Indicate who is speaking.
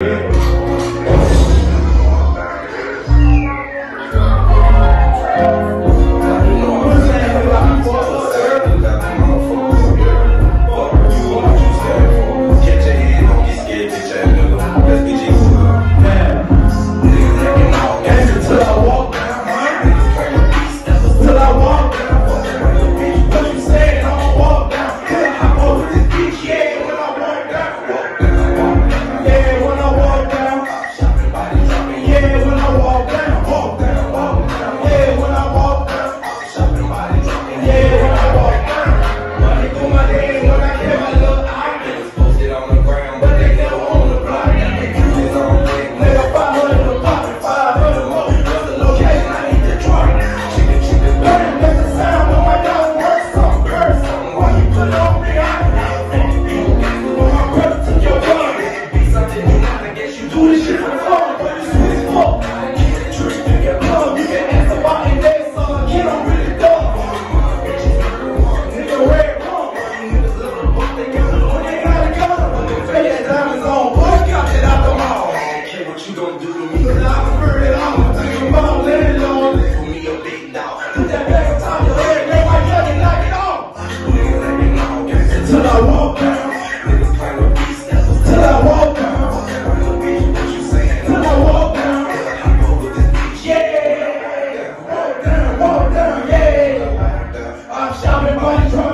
Speaker 1: Amen.
Speaker 2: she gon' do to me.
Speaker 1: Cause I'm afraid that I'm gonna on.
Speaker 2: Me, a big dog.
Speaker 1: Put that back on top of your head, make my knock it off.
Speaker 2: Me
Speaker 1: until I walk down.
Speaker 2: Niggas I'm.
Speaker 1: Shopping money truck.